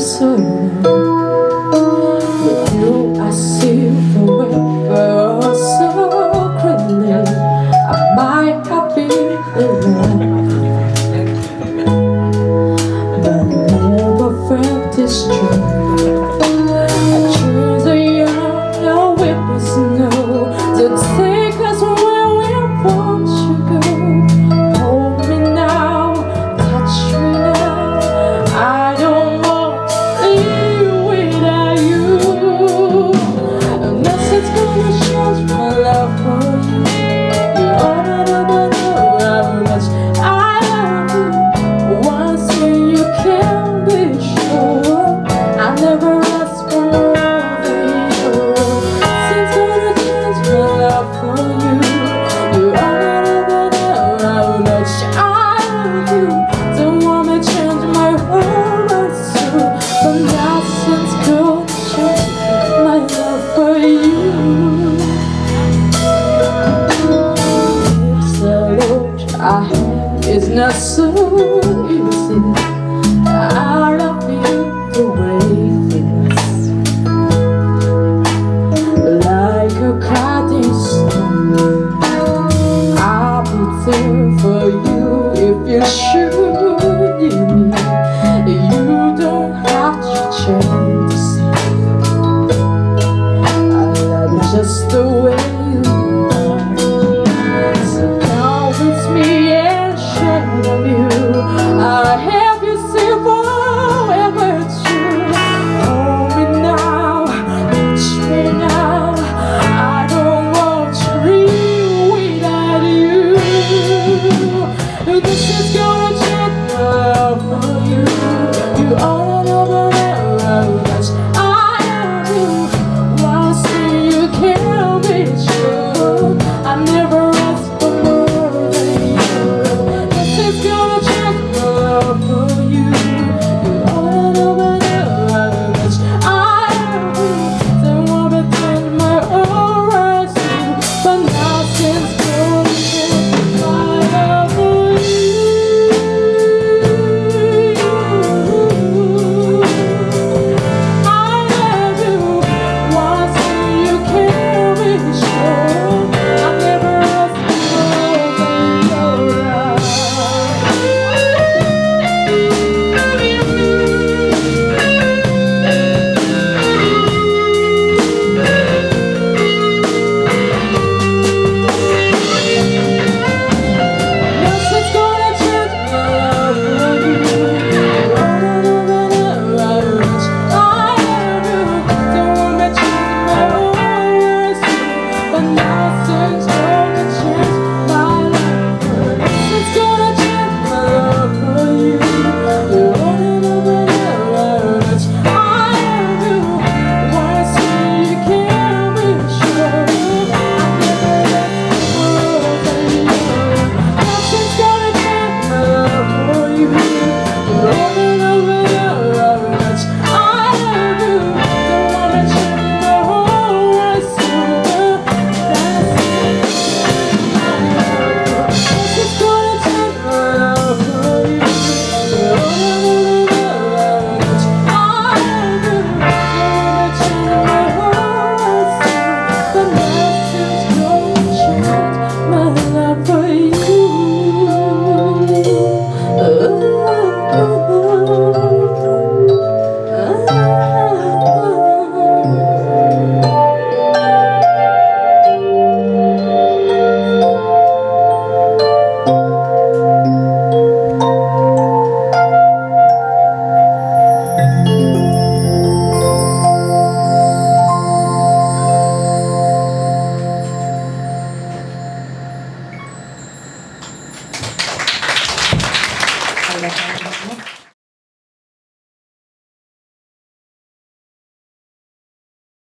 so long With you I see forever so clearly. I might have been alone, But I never felt this strong お願いしま。